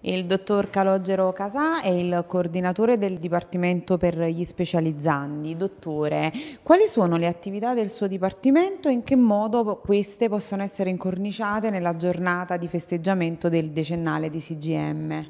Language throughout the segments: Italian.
Il dottor Calogero Casà è il coordinatore del Dipartimento per gli specializzandi. Dottore, quali sono le attività del suo Dipartimento e in che modo queste possono essere incorniciate nella giornata di festeggiamento del decennale di CGM?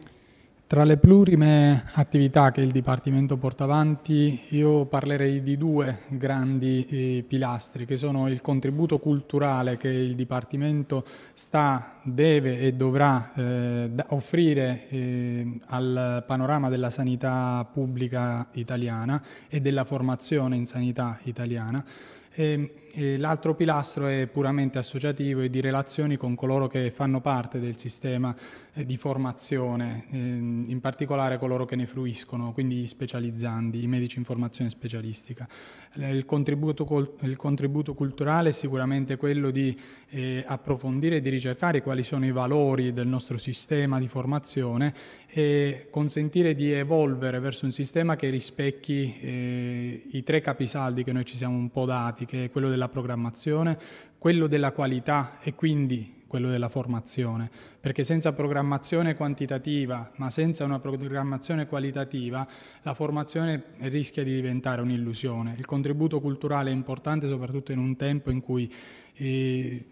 Tra le plurime attività che il Dipartimento porta avanti io parlerei di due grandi eh, pilastri che sono il contributo culturale che il Dipartimento sta, deve e dovrà eh, offrire eh, al panorama della sanità pubblica italiana e della formazione in sanità italiana l'altro pilastro è puramente associativo e di relazioni con coloro che fanno parte del sistema eh, di formazione, ehm, in particolare coloro che ne fruiscono, quindi gli specializzandi, i medici in formazione specialistica. Il contributo, il contributo culturale è sicuramente quello di eh, approfondire e di ricercare quali sono i valori del nostro sistema di formazione e consentire di evolvere verso un sistema che rispecchi eh, i tre capisaldi che noi ci siamo un po' dati, che è quello della programmazione, quello della qualità e quindi quello della formazione, perché senza programmazione quantitativa, ma senza una programmazione qualitativa, la formazione rischia di diventare un'illusione. Il contributo culturale è importante soprattutto in un tempo in cui eh,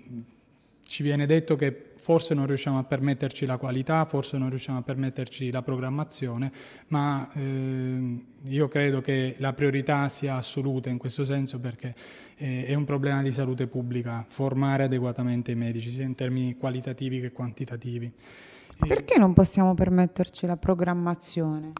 ci viene detto che forse non riusciamo a permetterci la qualità, forse non riusciamo a permetterci la programmazione, ma eh, io credo che la priorità sia assoluta in questo senso perché eh, è un problema di salute pubblica formare adeguatamente i medici, sia in termini qualitativi che quantitativi. Perché non possiamo permetterci la programmazione?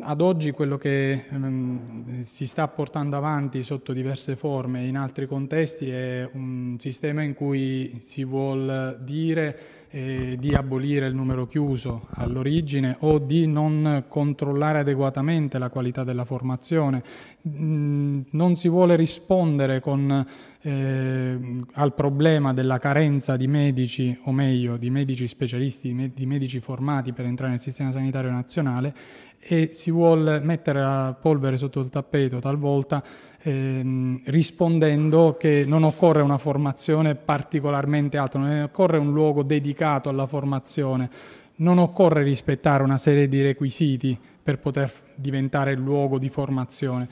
Ad oggi quello che um, si sta portando avanti sotto diverse forme in altri contesti è un sistema in cui si vuol dire eh, di abolire il numero chiuso all'origine o di non controllare adeguatamente la qualità della formazione. Mm, non si vuole rispondere con, eh, al problema della carenza di medici, o meglio di medici specialisti, di medici formati per entrare nel sistema sanitario nazionale e si vuole mettere la polvere sotto il tappeto talvolta ehm, rispondendo che non occorre una formazione particolarmente alta, non occorre un luogo dedicato alla formazione, non occorre rispettare una serie di requisiti per poter diventare luogo di formazione.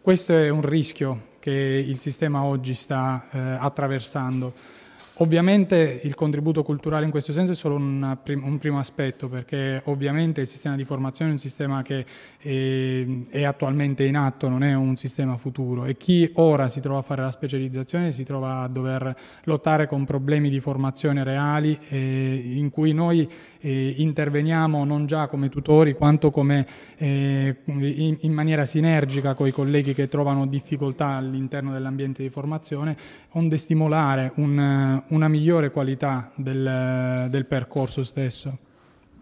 Questo è un rischio che il sistema oggi sta eh, attraversando. Ovviamente il contributo culturale in questo senso è solo un, prim un, primo aspetto perché ovviamente il sistema di formazione è un sistema che è, è, attualmente in atto, non è un sistema futuro. E chi ora si trova a fare la specializzazione si trova a dover lottare con problemi di formazione reali eh, in cui noi eh, interveniamo non già come tutori quanto come eh, in, in, maniera sinergica con i colleghi che trovano difficoltà all'interno dell'ambiente di formazione onde stimolare un una migliore qualità del, del percorso stesso.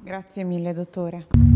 Grazie mille dottore.